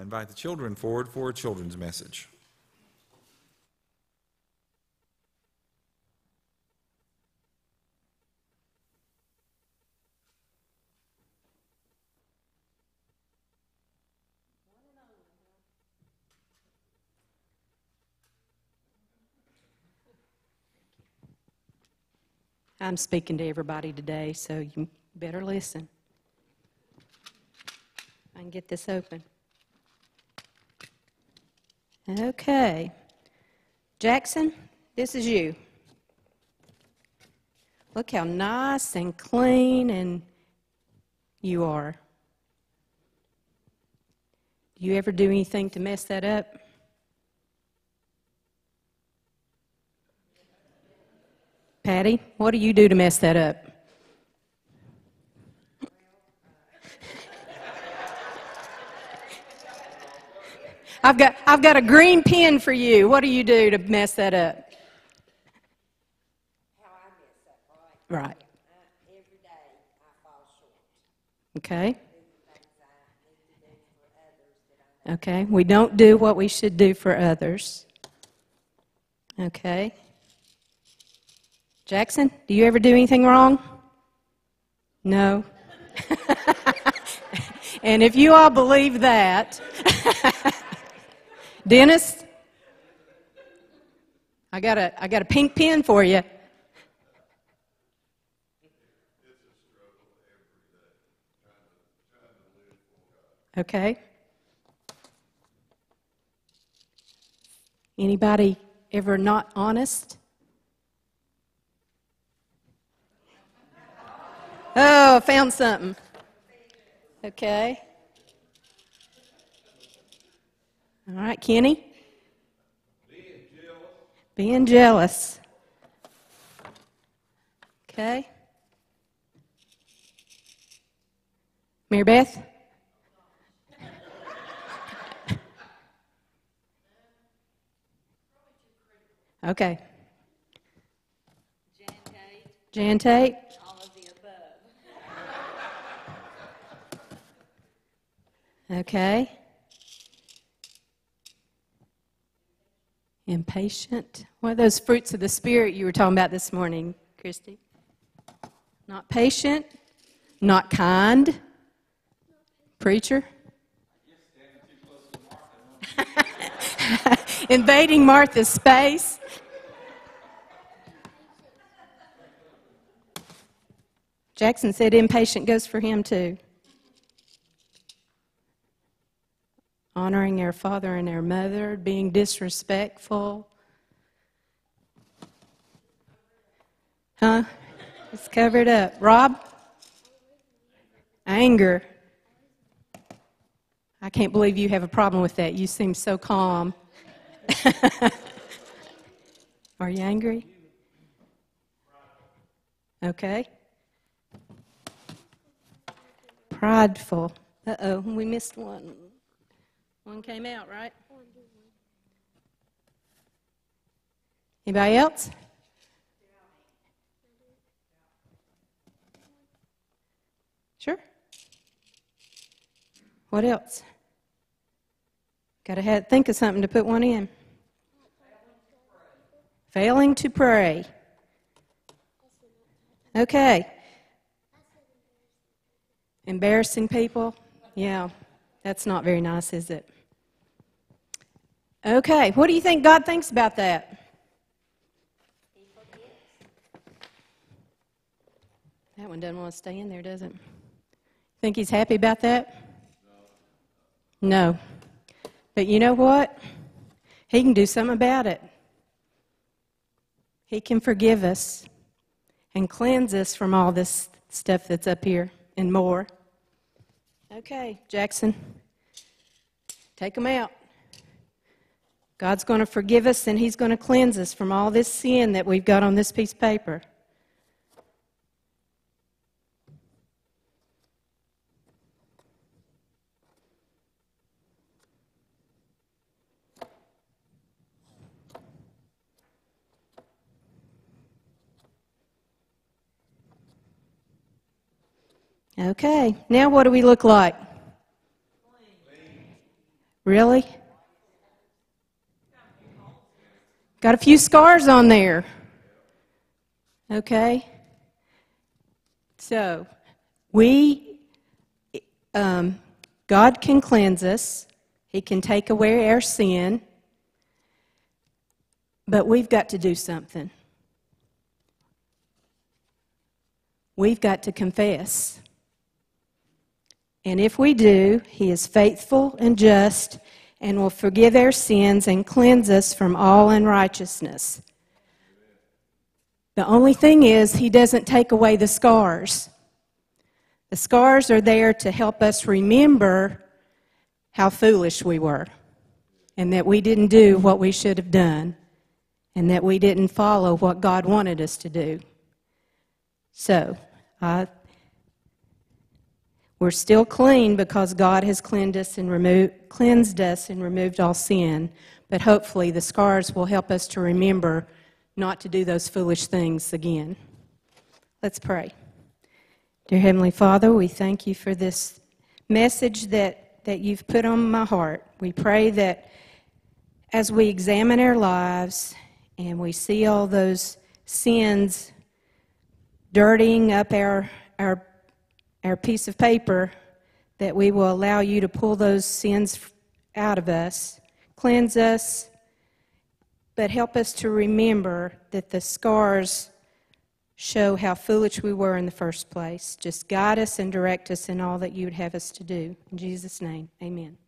I invite the children forward for a children's message. I'm speaking to everybody today, so you better listen. I can get this open. Okay. Jackson, this is you. Look how nice and clean and you are. Do you ever do anything to mess that up? Patty, what do you do to mess that up? I've got, I've got a green pen for you. What do you do to mess that up? how I mess up, right? Right. Uh, every day I fall short. Okay. Do the things I need to do for others that I Okay. We don't do what we should do for others. Okay. Jackson, do you ever do anything wrong? No. and if you all believe that, Dennis, I got a I got a pink pen for you. Okay. Anybody ever not honest? Oh, I found something. Okay. All right, Kenny. Being jealous. Being jealous. Okay. Mary Beth? Okay. Jan Tate, Jan Tate? all of the above. Okay. Impatient. One of those fruits of the Spirit you were talking about this morning, Christy? Not patient, not kind. Preacher? Invading Martha's space. Jackson said impatient goes for him too. Honoring their father and their mother, being disrespectful. Huh? It's covered up. Rob? Anger. I can't believe you have a problem with that. You seem so calm. Are you angry? Okay. Prideful. Uh oh, we missed one. One came out, right? Anybody else? Sure. What else? Got to think of something to put one in. Failing to pray. Okay. Embarrassing people? Yeah. That's not very nice, is it? Okay, what do you think God thinks about that? That one doesn't want to stay in there, does it? Think he's happy about that? No. But you know what? He can do something about it. He can forgive us and cleanse us from all this stuff that's up here and more. Okay, Jackson, take them out. God's going to forgive us and He's going to cleanse us from all this sin that we've got on this piece of paper. Okay, now what do we look like? Really? Got a few scars on there. Okay? So, we, um, God can cleanse us, He can take away our sin, but we've got to do something. We've got to confess. And if we do, He is faithful and just and will forgive our sins and cleanse us from all unrighteousness. The only thing is, He doesn't take away the scars. The scars are there to help us remember how foolish we were and that we didn't do what we should have done and that we didn't follow what God wanted us to do. So, I we're still clean because God has cleansed us and removed, cleansed us and removed all sin. But hopefully, the scars will help us to remember not to do those foolish things again. Let's pray. Dear Heavenly Father, we thank you for this message that, that you've put on my heart. We pray that as we examine our lives and we see all those sins dirtying up our, our our piece of paper that we will allow you to pull those sins out of us, cleanse us, but help us to remember that the scars show how foolish we were in the first place. Just guide us and direct us in all that you would have us to do. In Jesus' name, amen.